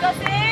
Gostei!